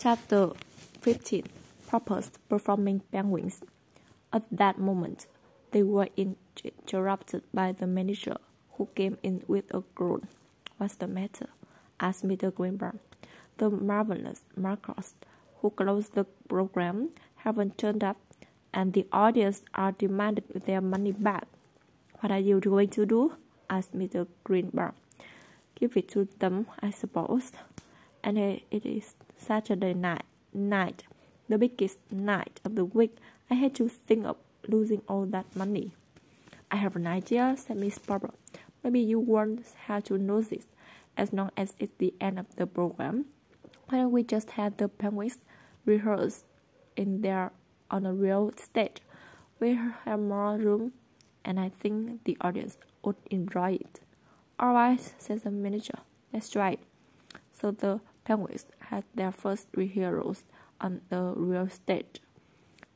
Chapter 15 Popper's Performing Penguins. At that moment, they were interrupted by the manager, who came in with a groan. What's the matter? asked Mr. Greenbaum. The marvelous Marcos, who closed the program, haven't turned up, and the audience are demanding their money back. What are you going to do? asked Mr. Greenbaum. Give it to them, I suppose. And it is Saturday night, night, the biggest night of the week. I had to think of losing all that money. I have an idea, said Miss Barbara. Maybe you won't have to notice it as long as it's the end of the program. Why don't we just have the penguins rehearse in there on a real stage? We have more room, and I think the audience would enjoy it. All right, said the manager. That's right. So the penguins had their first rehearsals on the real stage.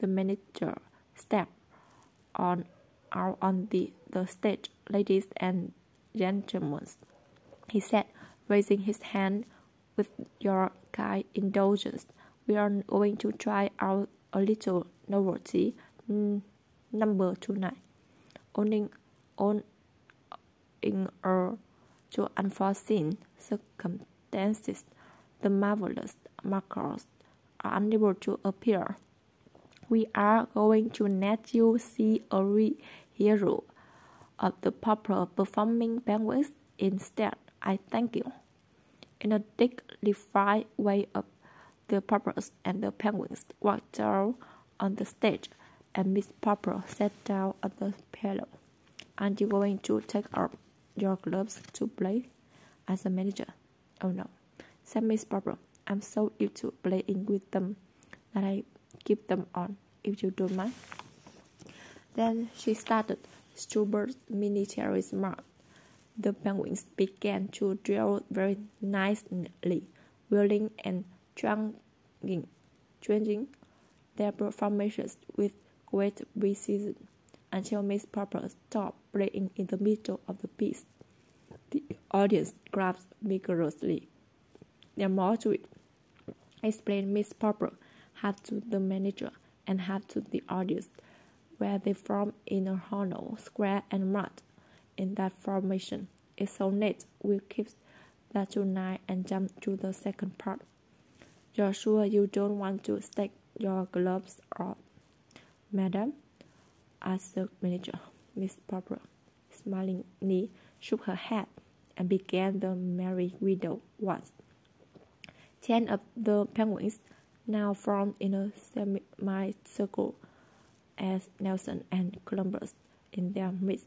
The manager stepped on out on the, the stage, ladies and gentlemen. He said, raising his hand with your kind indulgence. We are going to try out a little novelty number tonight. Owning on in a to unforeseen circumstances the marvelous Marcos are unable to appear. We are going to let you see a real hero of the proper performing penguins instead. I thank you. In a dignified way of the Poppers and the penguins walked down on the stage, and Miss Popper sat down on the pillow. Aren't you going to take off your gloves to play? asked the manager. Oh no Miss Barbara. I'm so used to playing with them that I keep them on, if you don't mind. Then she started Schubert's military smart. The penguins began to drill very nicely, wheeling and changing, changing their formations with great precision until Miss Popper stopped playing in the middle of the piece. The audience clapped vigorously. There's more to it, explained Miss Popper, half to the manager and half to the audience, where they form in a hollow, square, and mud. In that formation, it's so neat. We'll keep that tonight and jump to the second part. You're sure you don't want to stick your gloves off, madam? asked the manager. Miss Popper smilingly shook her head and began the merry widow once. Ten of the penguins now formed in a semicircle as Nelson and Columbus in their midst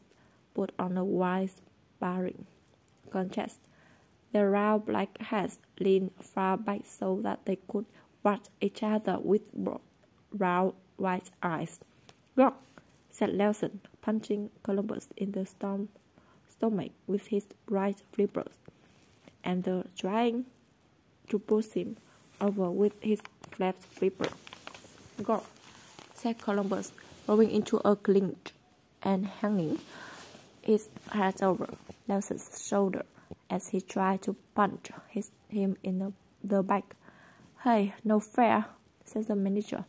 put on a wide sparring contest. Their round black heads leaned far back so that they could watch each other with round white eyes. Go, said Nelson, punching Columbus in the stomach with his right flippers, and the trying to push him over with his flat flipper. Go, said Columbus, going into a clinch and hanging his head over Nelson's shoulder as he tried to punch his, him in the, the back. Hey, no fair, said the manager.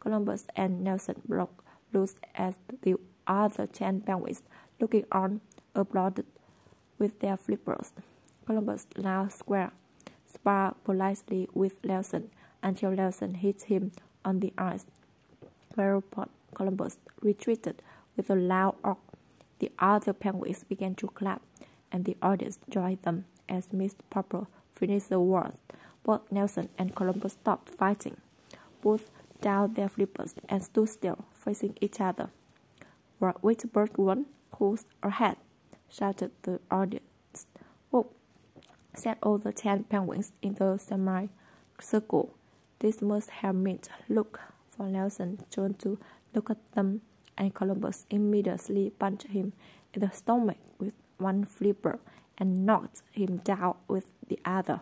Columbus and Nelson broke loose as the other ten penguins, looking on, applauded with their flippers. Columbus now square spar politely with Nelson until Nelson hit him on the eyes, whereupon Columbus retreated with a loud oath. The other penguins began to clap, and the audience joined them as Miss Popper finished the words. Both Nelson and Columbus stopped fighting, put down their flippers, and stood still, facing each other. Which bird won? Who's ahead? shouted the audience. Said all the ten penguins in the semicircle. This must have meant look, for Nelson turned to look at them, and Columbus immediately punched him in the stomach with one flipper and knocked him down with the other.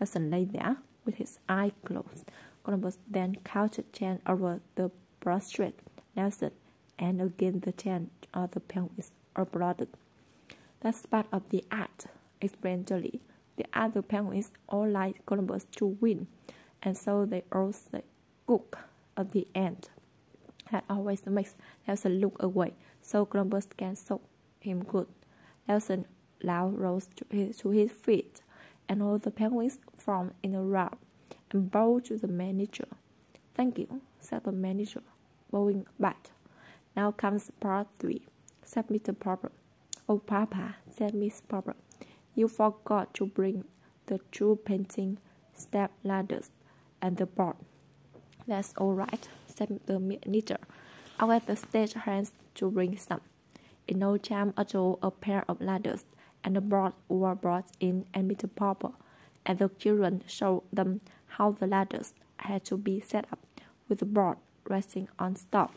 Nelson lay there with his eyes closed. Columbus then counted ten over the prostrate Nelson, and again the ten other penguins applauded. That's part of the act, explained Jolly. The other penguins all like Columbus to win, and so they all say at the end. Had always makes Nelson look away, so Columbus can soak him good. Nelson now rose to his, to his feet, and all the penguins formed in a row and bowed to the manager. Thank you, said the manager, bowing back. Now comes part three, said Mr. Popper. Oh, Papa, said Miss Popper, you forgot to bring the two painting step ladders and the board. That's all right, said the manager. I'll get the stage hands to bring some. In no time at all, a pair of ladders and a board were brought in, and Mr. Popper and the children showed them how the ladders had to be set up with the board resting on top.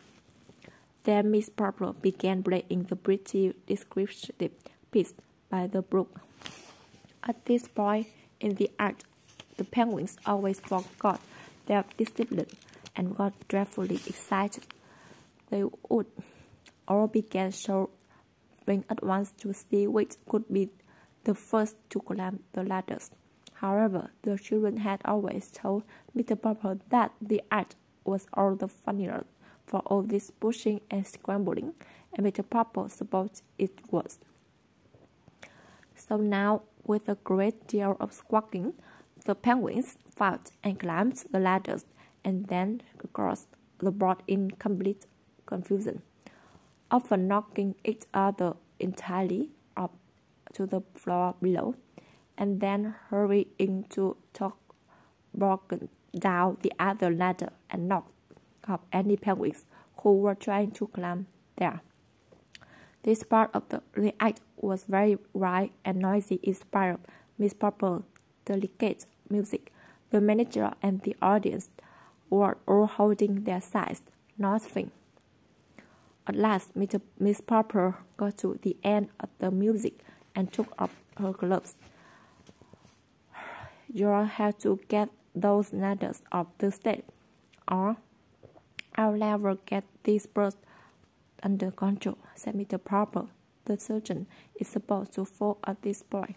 Then Miss Popper began playing the pretty descriptive piece by the brook. At this point in the act, the penguins always forgot their discipline and got dreadfully excited. They would all begin shouting at once to see which could be the first to climb the ladders. However, the children had always told Mr. Popper that the act was all the funnier for all this pushing and scrambling, and Mr. Popper supposed it was. So now, with a great deal of squawking, the penguins fought and climbed the ladders and then crossed the board in complete confusion, often knocking each other entirely up to the floor below, and then hurrying to talk broken down the other ladder and knock off any penguins who were trying to climb there. This part of the, act was very right and noisy in spite of Miss Popper's delicate music. The manager and the audience were all holding their sides, nothing. At last, Miss Popper got to the end of the music and took off her gloves. You'll have to get those ladders off the stage, or I'll never get these birds under control, said Mr. Popper. The surgeon is supposed to fall at this point.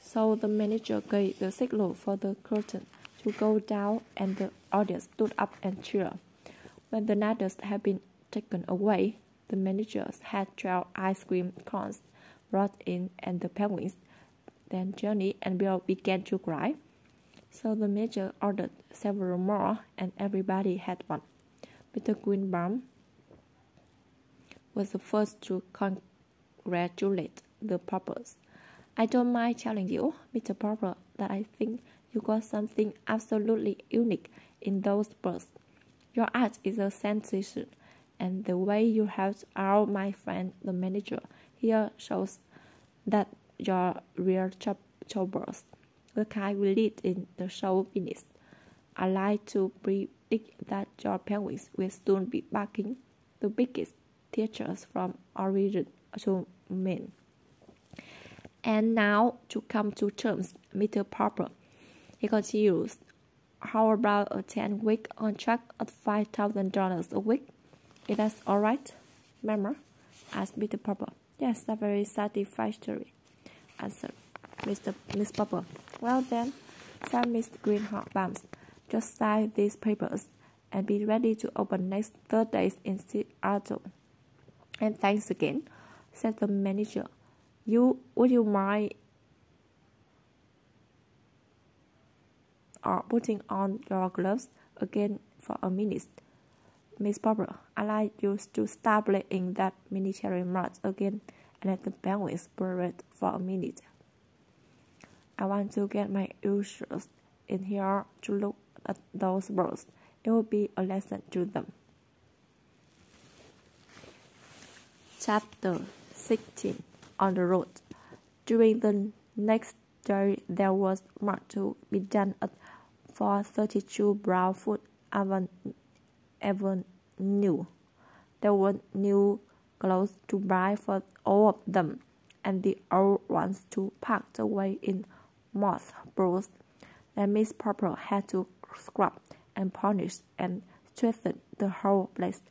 So the manager gave the signal for the curtain to go down, and the audience stood up and cheered. When the ladders had been taken away, the managers had 12 ice cream cones brought in, and the penguins. Then Johnny and Bill began to cry. So the major ordered several more, and everybody had one. Mr. Greenbaum was the first to congratulate the Poppers. I don't mind telling you, Mr. Popper, that I think you got something absolutely unique in those birds. Your art is a sensation, and the way you helped out my friend the manager here shows that you're real choppers. The kind we lead in the show business. I like to predict that your penguins will soon be backing the biggest teachers from Oregon to men. And now to come to terms, Mr. Popper. He continues, How about a 10 week contract at $5,000 a week? Is that alright, Member? asked Mr. Popper. Yes, that's very satisfactory, answered Mr. Miss Popper. Well then, said Miss Greenbaum, just sign these papers and be ready to open next Thursday in Seattle. And thanks again, said the manager. You would you mind or putting on your gloves again for a minute? Miss Barbara, I like you to start playing that military march again and let the penguins parade for a minute. I want to get my ushers in here to look at those birds. It will be a lesson to them. Chapter 16 On the Road During the next day, there was much to be done at 432 Proudfoot Avenue. There were new clothes to buy for all of them, and the old ones to pack away in moth balls that Miss Popper had to scrub and polish and straighten the whole place,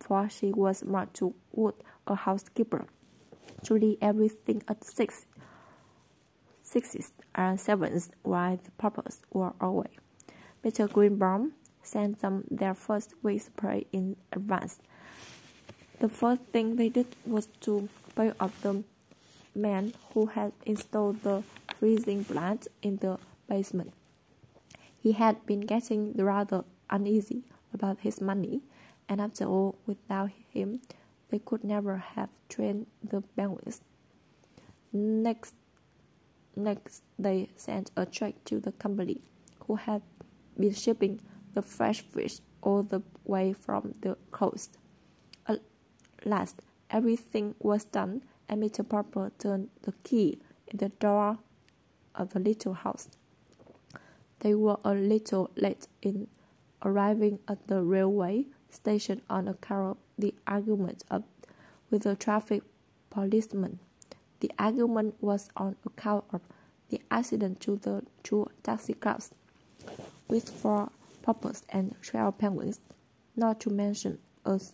for she was much too good a housekeeper. virtually everything at six, sixes and sevens while the purples were away. Mr. Greenbaum sent them their first week's pay in advance. The first thing they did was to pay off the man who had installed the freezing plant in the basement. He had been getting rather uneasy about his money, and after all, without him, they could never have trained the penguins. Next, next they sent a check to the company, who had been shipping the fresh fish all the way from the coast. At last, everything was done, Mr. Purple turned the key in the door of the little house. They were a little late in arriving at the railway station on account of the argument of, with the traffic policeman. The argument was on account of the accident to the two taxicabs with four puppets and twelve penguins, not to mention us,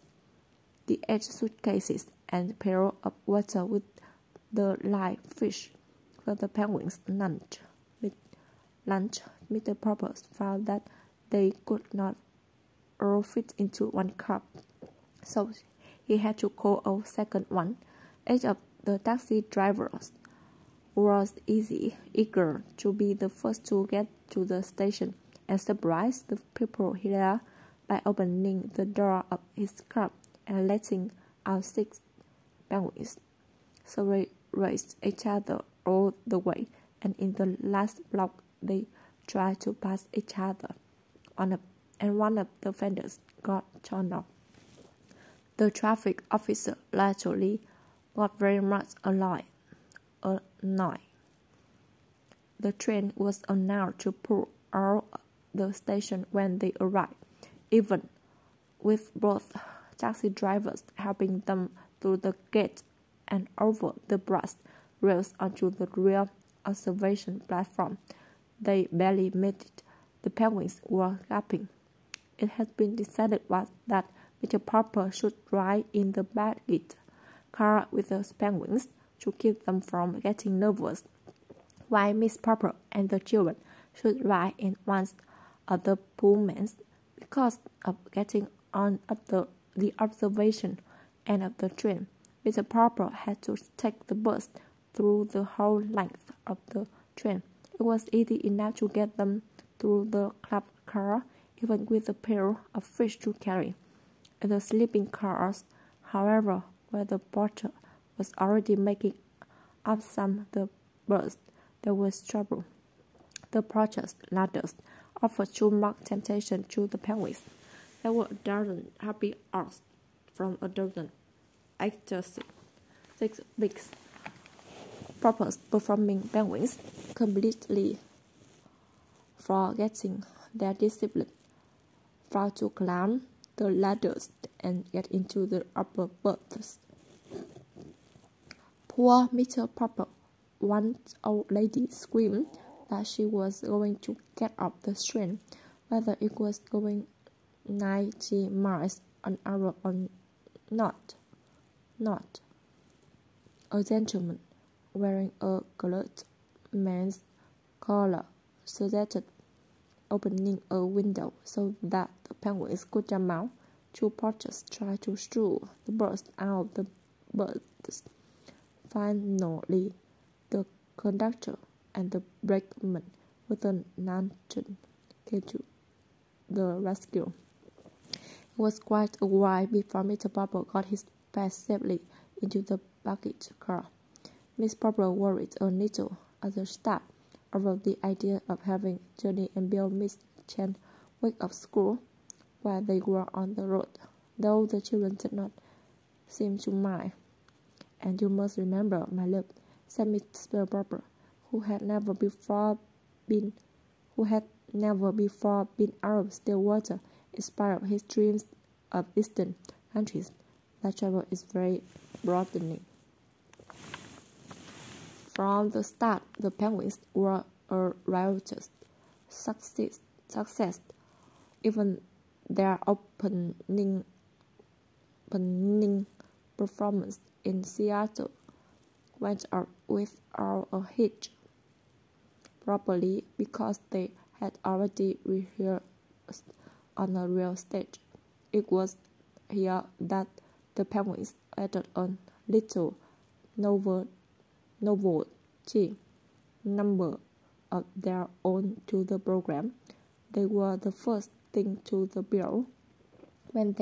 the eight suitcases and pail of water with the live fish for the penguins' lunch. lunch, Mr. Purpose found that they could not all fit into one cup, so he had to call a second one. Each of the taxi drivers was easy, eager to be the first to get to the station and surprise the people here by opening the door of his car and letting out six penguins. So they raced each other all the way, and in the last block they tried to pass each other on a, and one of the fenders got torn off. The traffic officer naturally got very much alive, annoyed. The train was announced to pull out the station when they arrived, even with both taxi drivers helping them through the gate and over the brass rails onto the rear observation platform. They barely made it. The penguins were gaping. It had been decided that Mr. Purple should ride in the baggage car with the penguins to keep them from getting nervous, while Miss Purple and the children should ride in one of the Pullmans because of getting on at the, the observation end of the train. Mr. Purple had to take the bus through the whole length of the train. It was easy enough to get them through the club car, even with a pair of fish to carry. In the sleeping cars, however, where the porter was already making up some of the berths, there was trouble. The porter's ladders offered too much temptation to the penguins. There were a dozen happy hours from a dozen Actors. six weeks. Purpose performing penguins completely forgetting their discipline, far to climb the ladders and get into the upper berths. Poor Mr. Purple, one old lady screamed that she was going to get off the train, whether it was going 90 miles an hour or not. Not. A gentleman wearing a colored man's collar suggested opening a window so that the penguins could jump out. Two porters tried to shoo the birds out of the birds. Finally, the conductor and the brakeman with a lantern came to the rescue. Was quite a while before Mr. Purple got his pet safely into the baggage car. Miss Purple worried a little at the start over the idea of having Johnny and Bill miss Chen wake up school while they were on the road, though the children did not seem to mind. And you must remember, my love, said Mr. Purple, who had never before been who had never before been out of Still water, in spite of his dreams of eastern countries. That travel is very broadening. From the start, the Penguins were a riotous success. success. Even their opening, opening performance in Seattle went up without a hitch, probably because they had already rehearsed on a real stage. It was here that the penguins added a little novel, novelty number of their own to the program. They were the first thing to the bill when they